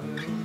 Hallelujah.